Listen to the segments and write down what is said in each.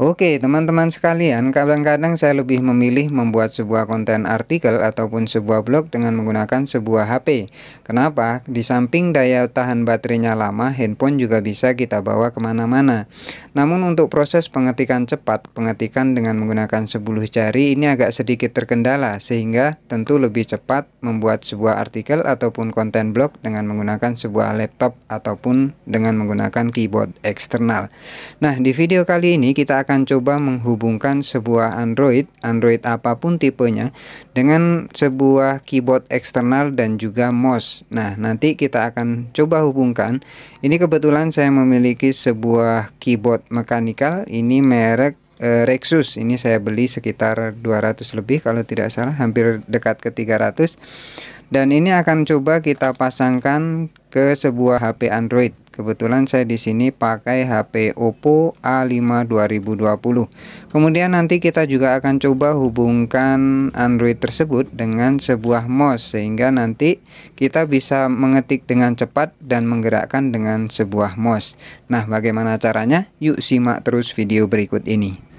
Oke, teman-teman sekalian, kadang-kadang saya lebih memilih membuat sebuah konten artikel ataupun sebuah blog dengan menggunakan sebuah HP. Kenapa? Di samping daya tahan baterainya lama, handphone juga bisa kita bawa ke mana-mana. Namun untuk proses pengetikan cepat, pengetikan dengan menggunakan 10 jari ini agak sedikit terkendala, sehingga tentu lebih cepat membuat sebuah artikel ataupun konten blog dengan menggunakan sebuah laptop ataupun dengan menggunakan keyboard eksternal. Nah, di video kali ini kita akan coba menghubungkan sebuah Android, Android apa pun tipenya, dengan sebuah keyboard eksternal dan juga mouse. Nah, nanti kita akan coba hubungkan. Ini kebetulan saya memiliki sebuah keyboard mekanikal, ini merek e, Rexus. Ini saya beli sekitar 200 lebih kalau tidak salah, hampir dekat ke 300. Dan ini akan coba kita pasangkan ke sebuah HP Android. Kebetulan saya di sini pakai HP Oppo A5 2020. Kemudian nanti kita juga akan coba hubungkan Android tersebut dengan sebuah mouse sehingga nanti kita bisa mengetik dengan cepat dan menggerakkan dengan sebuah mouse. Nah, bagaimana caranya? Yuk simak terus video berikut ini.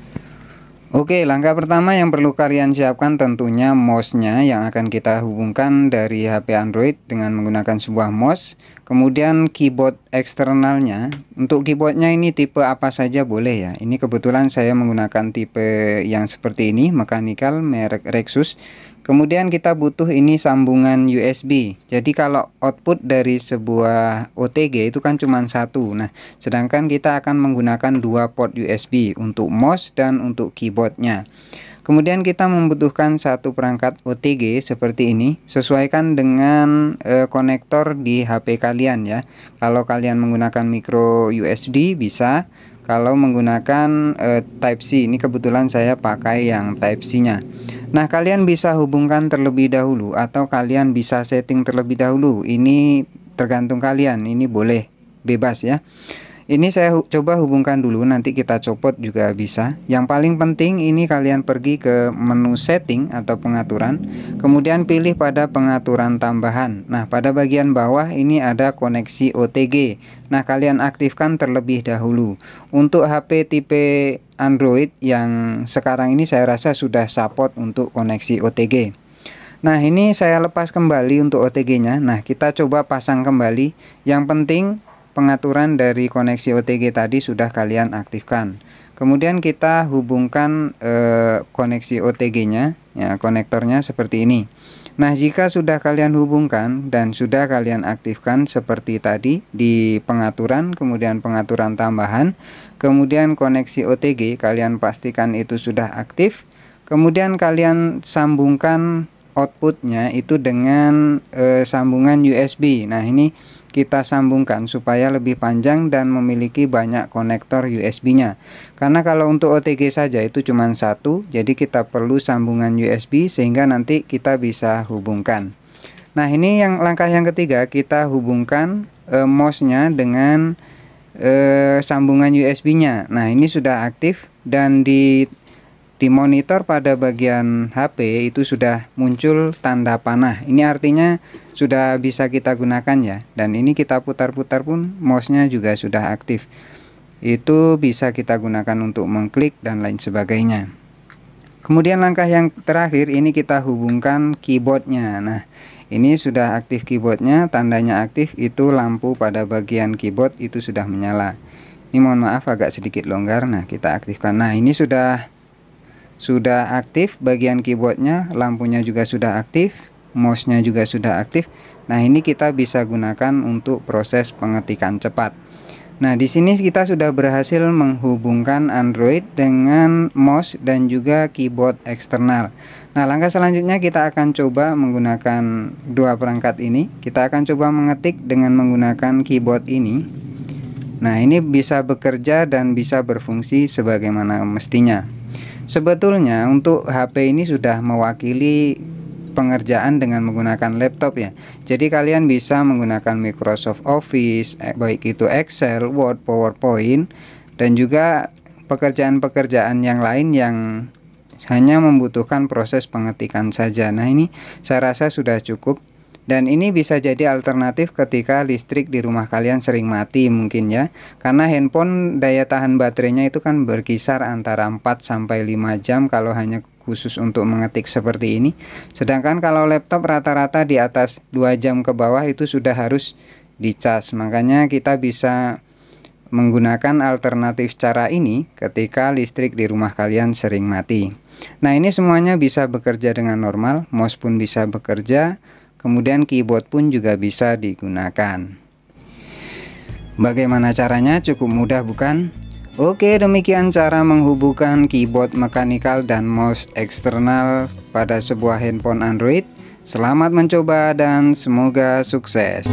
Oke, langkah pertama yang perlu kalian siapkan tentunya mouse-nya yang akan kita hubungkan dari HP Android dengan menggunakan sebuah mouse. Kemudian keyboard eksternalnya, untuk keyboardnya ini tipe apa saja boleh ya. Ini kebetulan saya menggunakan tipe yang seperti ini, mechanical merek Rexus. Kemudian kita butuh ini sambungan USB. Jadi kalau output dari sebuah OTG itu kan cuma satu. Nah, sedangkan kita akan menggunakan dua port USB untuk mouse dan untuk keyboardnya. Kemudian kita membutuhkan satu perangkat OTG seperti ini. Sesuaikan dengan e, konektor di HP kalian ya. Kalau kalian menggunakan micro USB bisa. Kalau menggunakan e, Type C, ini kebetulan saya pakai yang Type C-nya. Nah, kalian bisa hubungkan terlebih dahulu atau kalian bisa setting terlebih dahulu. Ini tergantung kalian. Ini boleh bebas ya. Ini saya hu coba hubungkan dulu nanti kita copot juga bisa. Yang paling penting ini kalian pergi ke menu setting atau pengaturan, kemudian pilih pada pengaturan tambahan. Nah, pada bagian bawah ini ada koneksi OTG. Nah, kalian aktifkan terlebih dahulu. Untuk HP tipe Android yang sekarang ini saya rasa sudah support untuk koneksi OTG. Nah, ini saya lepas kembali untuk OTG-nya. Nah, kita coba pasang kembali. Yang penting pengaturan dari koneksi OTG tadi sudah kalian aktifkan. Kemudian kita hubungkan e, koneksi OTG-nya, ya konektornya seperti ini. Nah, jika sudah kalian hubungkan dan sudah kalian aktifkan seperti tadi di pengaturan, kemudian pengaturan tambahan, kemudian koneksi OTG kalian pastikan itu sudah aktif. Kemudian kalian sambungkan outputnya itu dengan e, sambungan USB. Nah, ini kita sambungkan supaya lebih panjang dan memiliki banyak konektor USB-nya. Karena kalau untuk OTG saja itu cuma satu, jadi kita perlu sambungan USB sehingga nanti kita bisa hubungkan. Nah, ini yang langkah yang ketiga, kita hubungkan e, mouse-nya dengan e, sambungan USB-nya. Nah, ini sudah aktif dan di di monitor pada bagian HP itu sudah muncul tanda panah. Ini artinya sudah bisa kita gunakan ya. Dan ini kita putar-putar pun mouse-nya juga sudah aktif. Itu bisa kita gunakan untuk mengklik dan lain sebagainya. Kemudian langkah yang terakhir ini kita hubungkan keyboardnya. Nah, ini sudah aktif keyboardnya, tandanya aktif itu lampu pada bagian keyboard itu sudah menyala. Ini mohon maaf agak sedikit longgar. Nah, kita aktifkan. Nah, ini sudah sudah aktif bagian keyboardnya lampunya juga sudah aktif mouse-nya juga sudah aktif. Nah ini kita bisa gunakan untuk proses pengetikan cepat. Nah di sini kita sudah berhasil menghubungkan Android dengan mouse dan juga keyboard eksternal. Nah langkah selanjutnya kita akan coba menggunakan dua perangkat ini. Kita akan coba mengetik dengan menggunakan keyboard ini. Nah ini bisa bekerja dan bisa berfungsi sebagaimana mestinya Sebetulnya untuk HP ini sudah mewakili pengerjaan dengan menggunakan laptop ya. Jadi kalian bisa menggunakan Microsoft Office, eh, baik itu Excel, Word, PowerPoint dan juga pekerjaan-pekerjaan yang lain yang hanya membutuhkan proses pengetikan saja. Nah, ini saya rasa sudah cukup Dan ini bisa jadi alternatif ketika listrik di rumah kalian sering mati mungkin ya. Karena handphone daya tahan baterainya itu kan berkisar antara 4 sampai 5 jam kalau hanya khusus untuk mengetik seperti ini. Sedangkan kalau laptop rata-rata di atas 2 jam ke bawah itu sudah harus dicas. Makanya kita bisa menggunakan alternatif cara ini ketika listrik di rumah kalian sering mati. Nah, ini semuanya bisa bekerja dengan normal, mouse pun bisa bekerja, Kemudian keyboard pun juga bisa digunakan. Bagaimana caranya? Cukup mudah bukan? Oke, demikian cara menghubungkan keyboard mekanikal dan mouse eksternal pada sebuah handphone Android. Selamat mencoba dan semoga sukses.